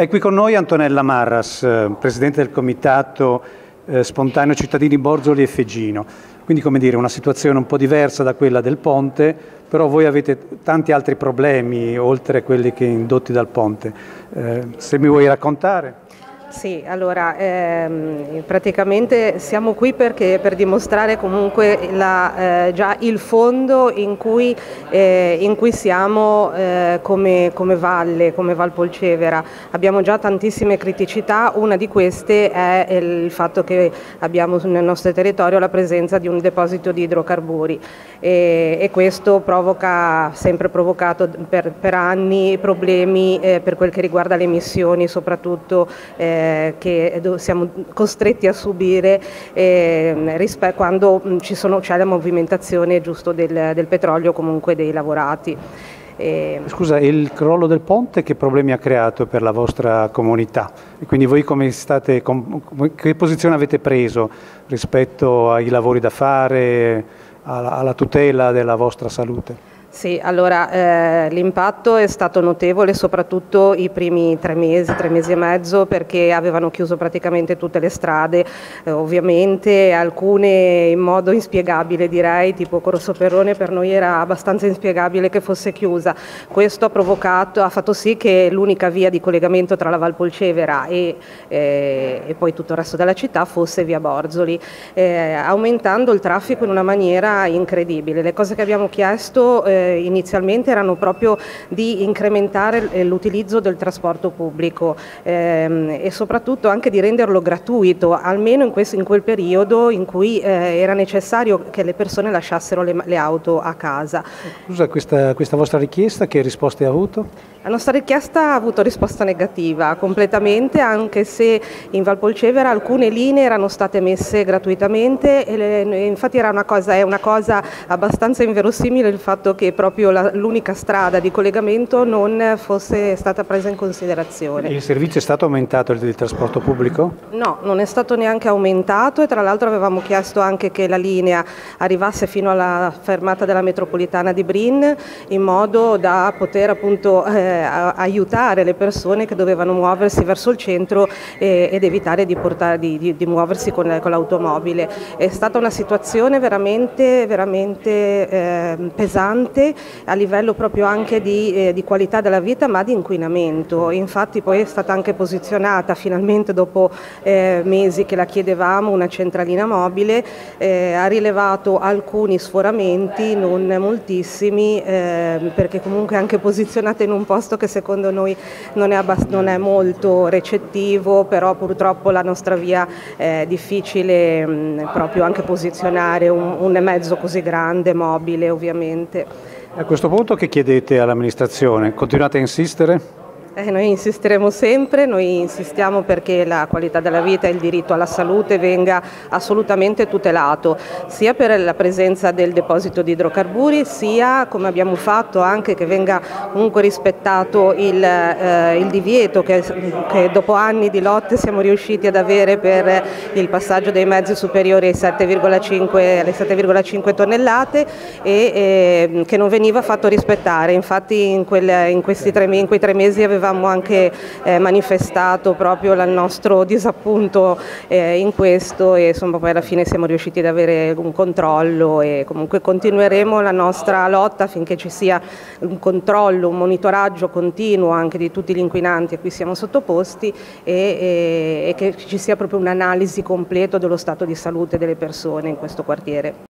È qui con noi Antonella Marras, eh, Presidente del Comitato eh, Spontaneo Cittadini Borzoli e Feggino. Quindi come dire, una situazione un po' diversa da quella del ponte, però voi avete tanti altri problemi oltre a quelli che indotti dal ponte. Eh, se mi vuoi raccontare? Sì, allora ehm, praticamente siamo qui perché, per dimostrare comunque la, eh, già il fondo in cui, eh, in cui siamo eh, come, come, valle, come Val Polcevera. Abbiamo già tantissime criticità, una di queste è il fatto che abbiamo nel nostro territorio la presenza di un deposito di idrocarburi e, e questo provoca, sempre provocato per, per anni problemi eh, per quel che riguarda le emissioni soprattutto eh, che siamo costretti a subire eh, quando c'è la movimentazione giusto del, del petrolio o comunque dei lavorati. Scusa, il crollo del ponte che problemi ha creato per la vostra comunità? E quindi voi state, che posizione avete preso rispetto ai lavori da fare, alla tutela della vostra salute? Sì, allora eh, l'impatto è stato notevole soprattutto i primi tre mesi, tre mesi e mezzo perché avevano chiuso praticamente tutte le strade, eh, ovviamente alcune in modo inspiegabile direi, tipo Corso Perrone per noi era abbastanza inspiegabile che fosse chiusa. Questo ha provocato, ha fatto sì che l'unica via di collegamento tra la Valpolcevera e, eh, e poi tutto il resto della città fosse via Borzoli, eh, aumentando il traffico in una maniera incredibile. Le cose che abbiamo chiesto eh, eh, inizialmente erano proprio di incrementare l'utilizzo del trasporto pubblico ehm, e soprattutto anche di renderlo gratuito, almeno in, questo, in quel periodo in cui eh, era necessario che le persone lasciassero le, le auto a casa. Scusa, questa, questa vostra richiesta che risposte ha avuto? La nostra richiesta ha avuto risposta negativa completamente, anche se in Valpolcevera alcune linee erano state messe gratuitamente e le, infatti era una cosa, è una cosa abbastanza inverosimile il fatto che proprio l'unica strada di collegamento non fosse stata presa in considerazione. Il servizio è stato aumentato il trasporto pubblico? No, non è stato neanche aumentato e tra l'altro avevamo chiesto anche che la linea arrivasse fino alla fermata della metropolitana di Brin in modo da poter appunto eh, aiutare le persone che dovevano muoversi verso il centro eh, ed evitare di, portare, di, di, di muoversi con, con l'automobile. È stata una situazione veramente, veramente eh, pesante a livello proprio anche di, eh, di, qualità della vita ma di inquinamento. Infatti poi è stata anche posizionata finalmente dopo eh, mesi che la chiedevamo una centralina mobile, eh, ha rilevato alcuni sforamenti, non moltissimi, eh, perché comunque anche posizionata in un posto che secondo noi non è, non è molto recettivo, però purtroppo la nostra via è difficile mh, proprio anche posizionare un, un mezzo così grande, mobile ovviamente. A questo punto che chiedete all'amministrazione? Continuate a insistere? Eh, noi insisteremo sempre, noi insistiamo perché la qualità della vita e il diritto alla salute venga assolutamente tutelato, sia per la presenza del deposito di idrocarburi, sia come abbiamo fatto anche che venga comunque rispettato il, eh, il divieto che, che, dopo anni di lotte siamo riusciti ad avere per il passaggio dei mezzi superiori ai 7,5, alle 7,5 tonnellate e eh, che non veniva fatto rispettare. Infatti in, quel, in, tre, in quei tre mesi avevamo avevamo anche eh, manifestato proprio il nostro disappunto eh, in questo e insomma poi alla fine siamo riusciti ad avere un controllo e comunque continueremo la nostra lotta finché ci sia un controllo, un monitoraggio continuo anche di tutti gli inquinanti a cui siamo sottoposti e, e, e che ci sia proprio un'analisi completa dello stato di salute delle persone in questo quartiere.